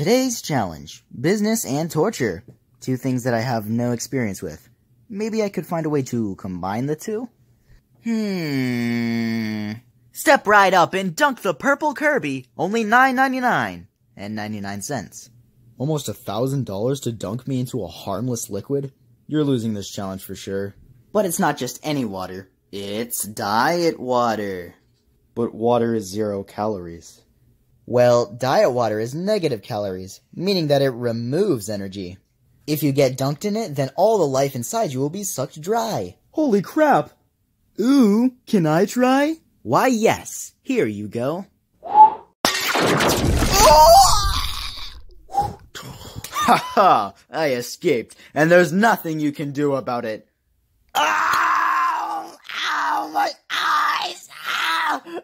Today's challenge business and torture. Two things that I have no experience with. Maybe I could find a way to combine the two? Hmm. Step right up and dunk the purple Kirby. Only nine ninety nine and 99 cents. Almost a thousand dollars to dunk me into a harmless liquid? You're losing this challenge for sure. But it's not just any water. It's diet water. But water is zero calories. Well, diet water is negative calories, meaning that it removes energy. If you get dunked in it, then all the life inside you will be sucked dry. Holy crap! Ooh, can I try? Why, yes. Here you go. Ha ha! I escaped, and there's nothing you can do about it. Ow! Ow! My eyes! Ow!